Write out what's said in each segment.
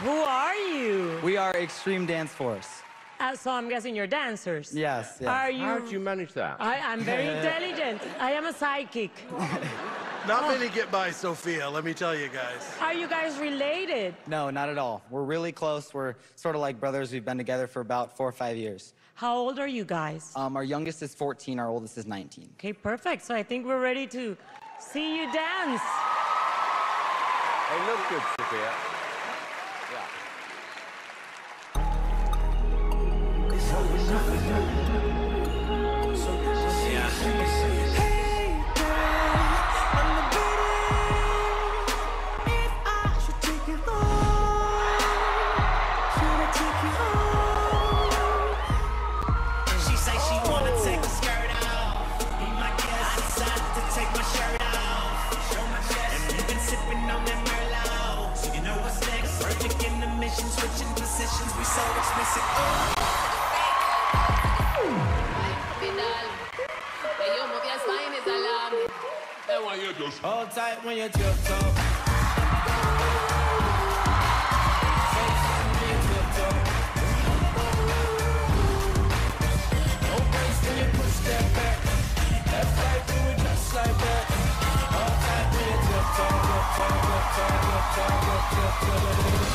Who are you? We are Xtreme Dance Force. Uh, so I'm guessing you're dancers. Yes, yes. Are you? How did you manage that? I, I'm very intelligent. I am a psychic. Not many get by Sofia, let me tell you guys. Are you guys related? No, not at all. We're really close. We're sort of like brothers. We've been together for about four or five years. How old are you guys? Um, our youngest is 14, our oldest is 19. Okay, perfect. So I think we're ready to see you dance. They look good, Sofia. Perfect in the mission, switching positions. We so explicit. Oh. Hold tight when you tiptoe. Let's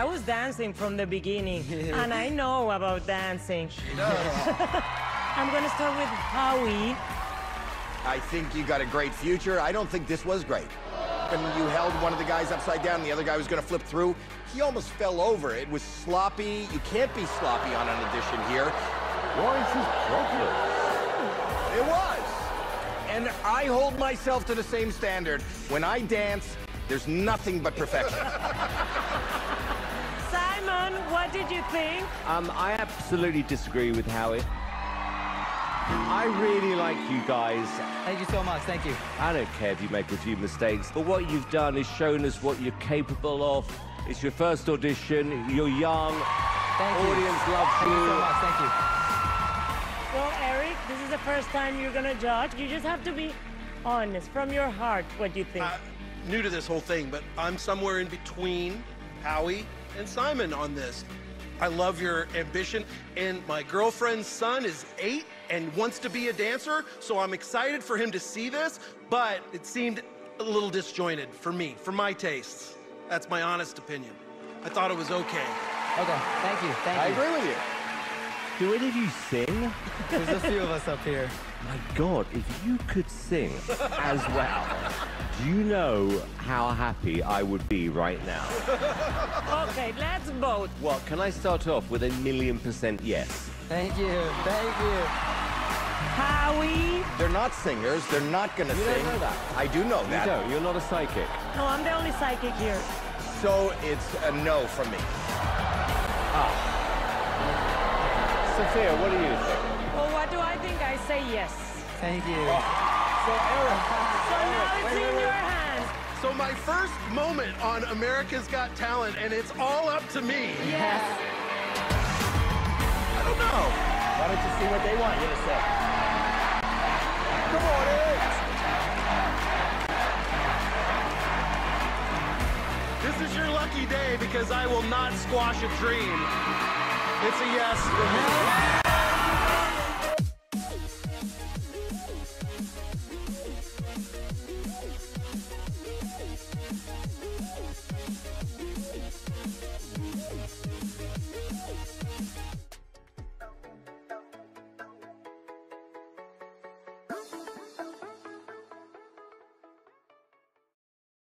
I was dancing from the beginning, and I know about dancing. I'm gonna start with Howie. I think you got a great future. I don't think this was great. When you held one of the guys upside down, the other guy was going to flip through. He almost fell over. It was sloppy. You can't be sloppy on an audition here. What is his problem? It was. And I hold myself to the same standard. When I dance, there's nothing but perfection. Simon, what did you think? Um, I absolutely disagree with Howie. I really like you guys. Thank you so much. Thank you. I don't care if you make a few mistakes, but what you've done is shown us what you're capable of. It's your first audition. You're young. Thank you. Audience loves Thank you so you. much. Thank you. Well, Eric, this is the first time you're gonna judge. You just have to be honest from your heart. What do you think? Uh, new to this whole thing, but I'm somewhere in between Howie and Simon on this. I love your ambition, and my girlfriend's son is eight and wants to be a dancer, so I'm excited for him to see this, but it seemed a little disjointed for me, for my tastes. That's my honest opinion. I thought it was okay. Okay. Thank you. Thank I you. I agree with you. Do any of you sing? There's a few of us up here. My God, if you could sing as well, do you know how happy I would be right now? okay, let's vote. Well, can I start off with a million percent yes? Thank you. Thank you. Howie. They're not singers. They're not going to You sing. don't know that. I do know that. You that. don't. You're not a psychic. No, I'm the only psychic here. So it's a no from me. Ah. Sofia, what do you think? Well, what do I think? I say yes. Thank you. Oh. So, Eric, So now it's in your hands. so my first moment on America's Got Talent, and it's all up to me. Yes. I don't know. Why don't you see what they want you to say? Come on, Eric. This is your lucky day because I will not squash a dream. It's a yes for me.